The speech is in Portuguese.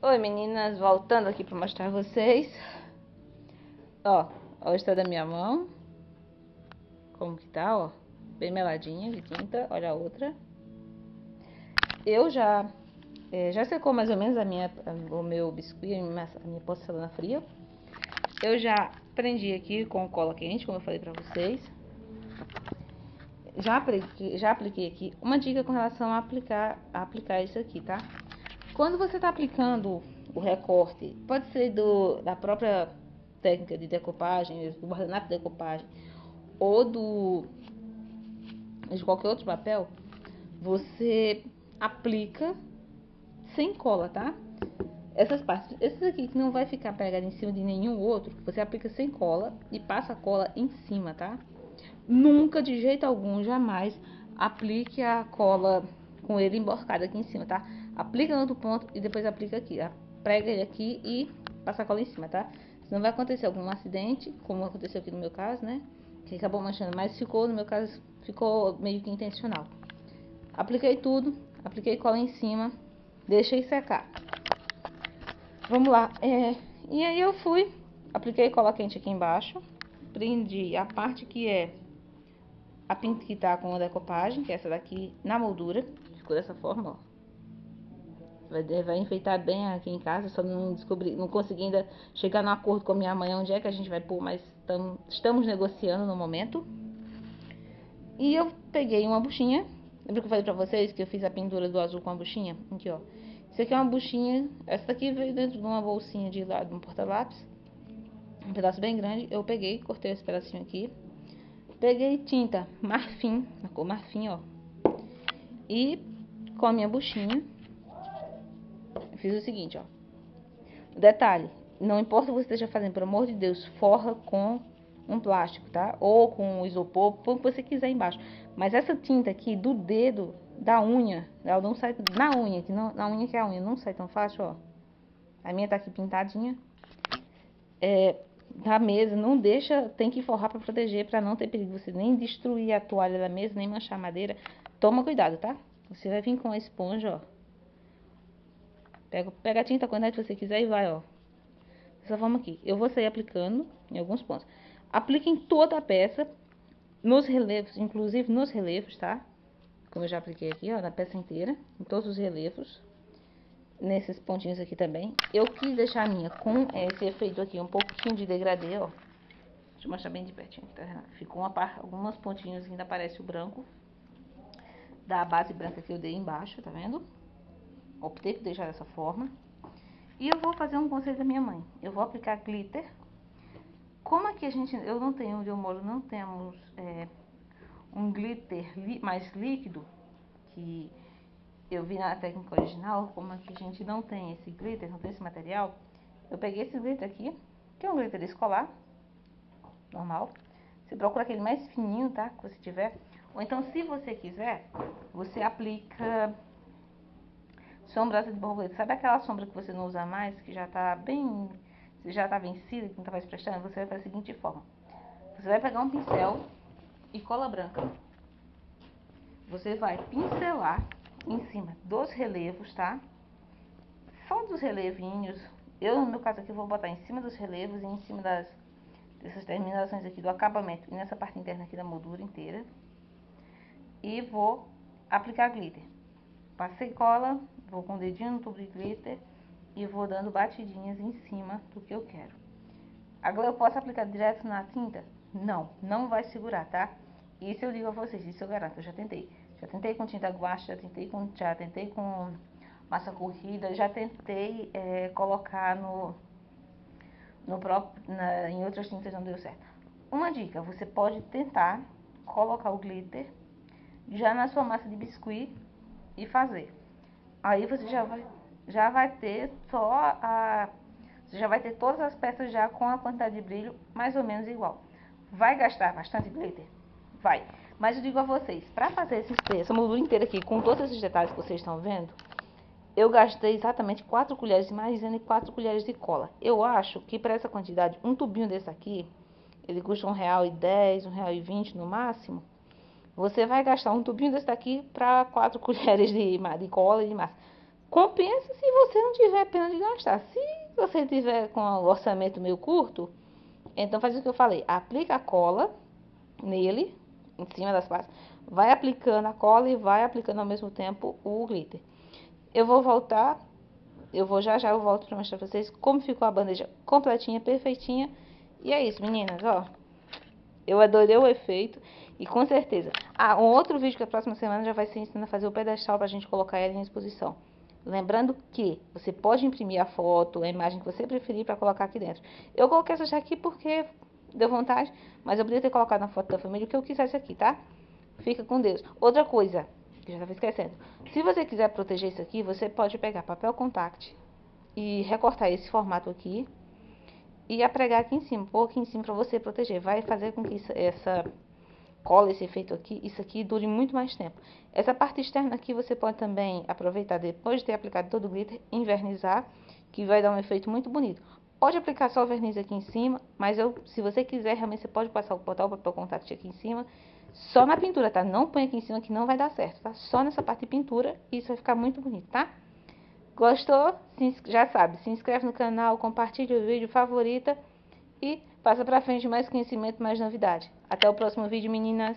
Oi meninas, voltando aqui para mostrar vocês. Ó, ó o estado da minha mão. Como que tá, ó. Bem meladinha de tinta, olha a outra. Eu já, é, já secou mais ou menos a minha, o meu biscuit, a minha, a minha porcelana fria. Eu já prendi aqui com cola quente, como eu falei pra vocês. Já apliquei, já apliquei aqui. Uma dica com relação a aplicar, a aplicar isso aqui, tá? Quando você está aplicando o recorte, pode ser do, da própria técnica de decopagem, do guardanapo de decopagem, ou do de qualquer outro papel, você aplica sem cola, tá? Essas partes, esses aqui que não vai ficar pegado em cima de nenhum outro, você aplica sem cola e passa a cola em cima, tá? Nunca, de jeito algum, jamais aplique a cola com ele emborcado aqui em cima, tá? Aplica no outro ponto e depois aplica aqui. Prega ele aqui e passa a cola em cima, tá? Senão vai acontecer algum acidente, como aconteceu aqui no meu caso, né? Que acabou manchando, mas ficou, no meu caso, ficou meio que intencional. Apliquei tudo, apliquei cola em cima, deixei secar. Vamos lá. É, e aí eu fui, apliquei cola quente aqui embaixo, prendi a parte que é a pinta que tá com a decopagem, que é essa daqui, na moldura. Ficou dessa forma, ó. Vai, vai enfeitar bem aqui em casa, só não descobri, não consegui ainda chegar no acordo com a minha mãe onde é que a gente vai pôr, mas tam, estamos negociando no momento. E eu peguei uma buchinha, lembra que eu falei pra vocês que eu fiz a pendura do azul com a buchinha? Aqui, ó. Isso aqui é uma buchinha, essa daqui veio dentro de uma bolsinha de lado, um porta-lápis. Um pedaço bem grande, eu peguei, cortei esse pedacinho aqui. Peguei tinta marfim, a cor marfim, ó. E com a minha buchinha, fiz o seguinte, ó. Detalhe, não importa o que você esteja fazendo, pelo amor de Deus, forra com um plástico, tá? Ou com isopor, põe o que você quiser embaixo. Mas essa tinta aqui do dedo, da unha, ela não sai na unha, que não, na unha que é a unha, não sai tão fácil, ó. A minha tá aqui pintadinha. É, da mesa, não deixa, tem que forrar para proteger, para não ter perigo você nem destruir a toalha da mesa, nem manchar a madeira. Toma cuidado, tá? Você vai vir com a esponja, ó. Pega, pega a tinta quantidade que você quiser e vai, ó. Dessa forma aqui. Eu vou sair aplicando em alguns pontos. Aplique em toda a peça, nos relevos, inclusive nos relevos, tá? Como eu já apliquei aqui, ó, na peça inteira, em todos os relevos. Nesses pontinhos aqui também. Eu quis deixar a minha com esse efeito aqui, um pouquinho de degradê, ó. Deixa eu mostrar bem de pertinho, tá? Ficou uma par, algumas pontinhos ainda aparece o branco. Da base branca que eu dei embaixo, tá vendo? Optei por deixar dessa forma. E eu vou fazer um conselho da minha mãe. Eu vou aplicar glitter. Como aqui a gente, eu não tenho, onde eu moro, não temos é, um glitter li, mais líquido, que eu vi na técnica original, como aqui a gente não tem esse glitter, não tem esse material, eu peguei esse glitter aqui, que é um glitter escolar, normal. Você procura aquele mais fininho, tá? Que você tiver. Ou então, se você quiser, você aplica sombras de borboleta. Sabe aquela sombra que você não usa mais, que já tá bem, já tá vencida, que não tá mais prestando? Você vai fazer da seguinte forma. Você vai pegar um pincel e cola branca. Você vai pincelar em cima dos relevos, tá? Só dos relevinhos. Eu, no meu caso aqui, vou botar em cima dos relevos e em cima das dessas terminações aqui do acabamento e nessa parte interna aqui da moldura inteira. E vou aplicar glitter. Passei cola, vou com o dedinho no tubo de glitter e vou dando batidinhas em cima do que eu quero. Agora eu posso aplicar direto na tinta? Não, não vai segurar, tá? Isso eu digo a vocês, isso eu garanto, eu já tentei. Já tentei com tinta guache, já tentei com, já tentei com massa corrida, já tentei é, colocar no, no próprio, na, em outras tintas não deu certo. Uma dica, você pode tentar colocar o glitter já na sua massa de biscuit e fazer. Aí você já vai, já vai ter só a. Você já vai ter todas as peças já com a quantidade de brilho mais ou menos igual. Vai gastar bastante glitter? Vai. Mas eu digo a vocês, para fazer esse essa moldura inteira aqui, com todos esses detalhes que vocês estão vendo, eu gastei exatamente 4 colheres de maisena e 4 colheres de cola. Eu acho que para essa quantidade, um tubinho desse aqui, ele custa R$1,10, R$1,20 no máximo. Você vai gastar um tubinho desse daqui para 4 colheres de, de cola e de massa. compensa se você não tiver pena de gastar. Se você tiver com o orçamento meio curto, então faz o que eu falei, aplica a cola nele, em cima das partes, vai aplicando a cola e vai aplicando ao mesmo tempo o glitter. Eu vou voltar, eu vou já já eu volto para mostrar pra vocês como ficou a bandeja completinha, perfeitinha. E é isso, meninas, ó. Eu adorei o efeito e com certeza. Ah, um outro vídeo que a próxima semana já vai ser ensinando a fazer o pedestal pra gente colocar ele em exposição. Lembrando que você pode imprimir a foto, a imagem que você preferir para colocar aqui dentro. Eu coloquei essa aqui porque deu vontade, mas eu poderia ter colocado na foto da família o que eu quisesse aqui, tá? Fica com Deus. Outra coisa, que já estava esquecendo. Se você quiser proteger isso aqui, você pode pegar papel contact e recortar esse formato aqui e apregar aqui em cima, pôr aqui em cima para você proteger. Vai fazer com que essa cola, esse efeito aqui, isso aqui dure muito mais tempo. Essa parte externa aqui você pode também aproveitar depois de ter aplicado todo o glitter, invernizar, que vai dar um efeito muito bonito. Pode aplicar só o verniz aqui em cima, mas eu, se você quiser, realmente você pode passar, botar o papel contact aqui em cima, só na pintura, tá? Não põe aqui em cima que não vai dar certo, tá? Só nessa parte de pintura e isso vai ficar muito bonito, tá? Gostou? Já sabe, se inscreve no canal, compartilha o vídeo, favorita e passa pra frente mais conhecimento, mais novidade. Até o próximo vídeo, meninas!